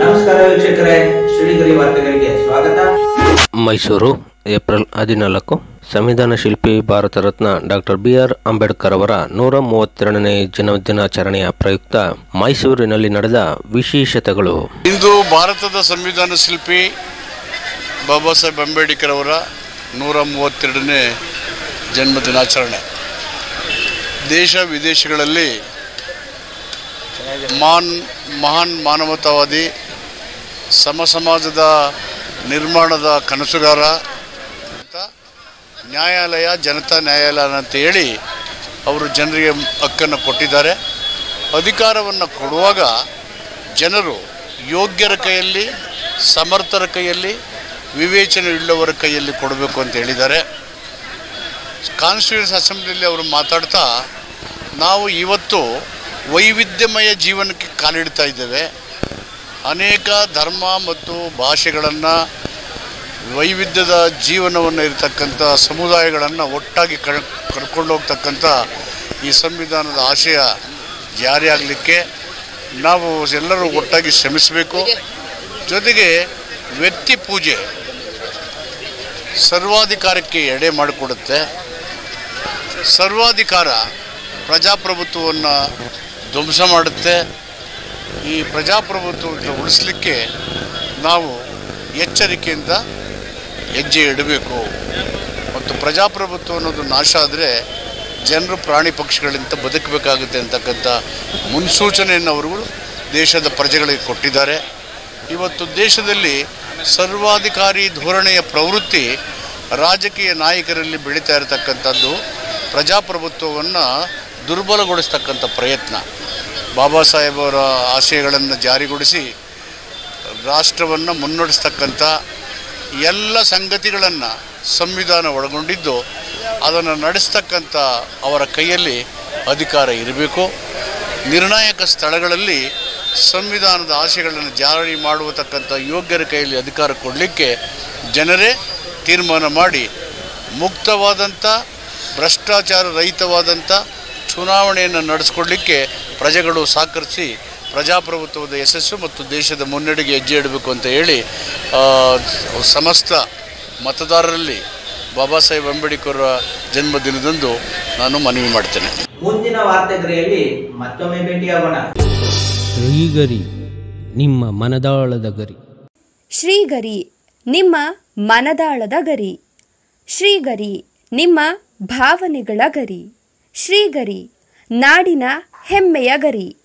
ನಮಸ್ಕಾರ ವೀಕ್ಷಕರೇ ಶ್ರೀಗರಿ ವಾರ್ತೆಗಳಿಗೆ ಸ್ವಾಗತ. ಮೈಸೂರು ಏಪ್ರಿಲ್ ಹದಿನಾಲ್ಕು ಸಂವಿಧಾನ ಶಿಲ್ಪಿ Bharat Ratna doctor B R Ambedkar ಅವರ ನೂರ ಮೂವತ್ತೆರಡನೇ ಜನ್ಮದಿನಾಚರಣೆಯ ಪ್ರಯುಕ್ತ ಮೈಸೂರಿನಲ್ಲಿ ನಡೆದ ವಿಶೇಷತೆಗಳು. ಇಂದು ಭಾರತದ ಸಂವಿಧಾನ ಶಿಲ್ಪಿ ಬಾಬಾ ಸಾಹೇಬ್ ಅಂಬೇಡ್ಕರ್ ಅವರ ನೂರ ಮೂವತ್ತೆರಡನೇ ಜನ್ಮದಿನಾಚರಣೆ ದೇಶ ವಿದೇಶಗಳಲ್ಲಿ ಮಾನ್ ಮಹಾನ್ ಮಾನವತಾವಾದಿ ಸಮ ಸಮಾಜದ ನಿರ್ಮಾಣದ ಕನಸುಗಾರ ಅಂತ ನ್ಯಾಯಾಲಯ, ಜನತಾ ನ್ಯಾಯಾಲಯ ಅಂತ ಹೇಳಿ ಅವರು ಜನರಿಗೆ ಹಕ್ಕನ್ನು ಕೊಟ್ಟಿದ್ದಾರೆ. ಅಧಿಕಾರವನ್ನು ಕೊಡುವಾಗ ಜನರು ಯೋಗ್ಯರ ಕೈಯಲ್ಲಿ, ಸಮರ್ಥರ ಕೈಯಲ್ಲಿ ವಿವೇಚನೆ ಇಲ್ಲವರ ಕೈಯಲ್ಲಿ ಕೊಡಬೇಕು ಅಂತ ಹೇಳಿದ್ದಾರೆ. ಕಾನ್ಸ್ಟಿಟ್ಯೂನ್ಸ್ ಅಸೆಂಬ್ಲಿಯಲ್ಲಿ ಅವರು ಮಾತಾಡ್ತಾ, ನಾವು ಇವತ್ತು ವೈವಿಧ್ಯಮಯ ಜೀವನಕ್ಕೆ ಕಾಲಿಡ್ತಾ ಇದ್ದೇವೆ. ಅನೇಕ ಧರ್ಮ ಮತ್ತು ಭಾಷೆಗಳನ್ನು ವೈವಿಧ್ಯದ ಜೀವನವನ್ನು ಇರತಕ್ಕಂಥ ಸಮುದಾಯಗಳನ್ನು ಒಟ್ಟಾಗಿ ಕರ್ಕೊಂಡು ಹೋಗ್ತಕ್ಕಂಥ ಈ ಸಂವಿಧಾನದ ಆಶಯ ಜಾರಿಯಾಗಲಿಕ್ಕೆ ನಾವು ಎಲ್ಲರೂ ಒಟ್ಟಾಗಿ ಶ್ರಮಿಸಬೇಕು. ಜೊತೆಗೆ ವ್ಯಕ್ತಿ ಪೂಜೆ ಸರ್ವಾಧಿಕಾರಕ್ಕೆ ಎಡೆ ಮಾಡಿಕೊಡುತ್ತೆ. ಸರ್ವಾಧಿಕಾರ ಪ್ರಜಾಪ್ರಭುತ್ವವನ್ನು ಧ್ವಂಸ ಮಾಡುತ್ತೆ. ಈ ಪ್ರಜಾಪ್ರಭುತ್ವವನ್ನು ಉಳಿಸಲಿಕ್ಕೆ ನಾವು ಎಚ್ಚರಿಕೆಯಿಂದ ಹೆಜ್ಜೆ ಇಡಬೇಕು. ಮತ್ತು ಪ್ರಜಾಪ್ರಭುತ್ವ ಅನ್ನೋದು ನಾಶ ಆದರೆ ಜನರು ಪ್ರಾಣಿ ಪಕ್ಷಿಗಳಿಂದ ಬದುಕಬೇಕಾಗುತ್ತೆ ಅಂತಕ್ಕಂಥ ಮುನ್ಸೂಚನೆಯನ್ನು ಅವರುಗಳು ದೇಶದ ಪ್ರಜೆಗಳಿಗೆ ಕೊಟ್ಟಿದ್ದಾರೆ. ಇವತ್ತು ದೇಶದಲ್ಲಿ ಸರ್ವಾಧಿಕಾರಿ ಧೋರಣೆಯ ಪ್ರವೃತ್ತಿ ರಾಜಕೀಯ ನಾಯಕರಲ್ಲಿ ಬೆಳೀತಾ ಇರತಕ್ಕಂಥದ್ದು ಪ್ರಜಾಪ್ರಭುತ್ವವನ್ನು ದುರ್ಬಲಗೊಳಿಸ್ತಕ್ಕಂಥ ಪ್ರಯತ್ನ. ಬಾಬಾ ಸಾಹೇಬ್ ಅವರ ಆಶಯಗಳನ್ನು ಜಾರಿಗೊಳಿಸಿ ರಾಷ್ಟ್ರವನ್ನು ಮುನ್ನಡೆಸ್ತಕ್ಕಂಥ ಎಲ್ಲ ಸಂಗತಿಗಳನ್ನು ಸಂವಿಧಾನ ಒಳಗೊಂಡಿದ್ದು, ಅದನ್ನು ನಡೆಸ್ತಕ್ಕಂಥ ಅವರ ಕೈಯಲ್ಲಿ ಅಧಿಕಾರ ಇರಬೇಕು. ನಿರ್ಣಾಯಕ ಸ್ಥಳಗಳಲ್ಲಿ ಸಂವಿಧಾನದ ಆಶಯಗಳನ್ನು ಜಾರಿ ಮಾಡುವತಕ್ಕಂಥ ಯೋಗ್ಯರ ಕೈಯಲ್ಲಿ ಅಧಿಕಾರ ಕೊಡಲಿಕ್ಕೆ ಜನರೇ ತೀರ್ಮಾನ ಮಾಡಿ, ಮುಕ್ತವಾದಂಥ, ಭ್ರಷ್ಟಾಚಾರ ರಹಿತವಾದಂಥ ಚುನಾವಣೆಯನ್ನು ನಡೆಸ್ಕೊಡ್ಲಿಕ್ಕೆ ಪ್ರಜೆಗಳು ಸಹಕರಿಸಿ ಪ್ರಜಾಪ್ರಭುತ್ವದ ಯಶಸ್ಸು ಮತ್ತು ದೇಶದ ಮುನ್ನಡೆಗೆ ಹೆಜ್ಜೆ ಇಡಬೇಕು ಅಂತ ಹೇಳಿ ಸಮಸ್ತ ಮತದಾರರಲ್ಲಿ ಬಾಬಾ ಸಾಹೇಬ್ ಅಂಬೇಡ್ಕರ್ ಜನ್ಮದಿನದಂದು ನಾನು ಮನವಿ ಮಾಡ್ತೇನೆ. ಮುಂದಿನ ವಾರ್ತೆಗರಿಯಲ್ಲಿ ಮತ್ತೊಮ್ಮೆ ಭೇಟಿಯಾಗೋಣ. ಶ್ರೀಗರಿ ನಿಮ್ಮ ಮನದಾಳದ ಗರಿ. ಶ್ರೀಗರಿ ನಿಮ್ಮ ಮನದಾಳದ ಗರಿ. ಶ್ರೀಗರಿ ನಿಮ್ಮ ಭಾವನೆಗಳ ಗರಿ. ಶ್ರೀಗರಿ ನಾಡಿನ ಹೆಮ್ಮೆಯ ಗರಿ.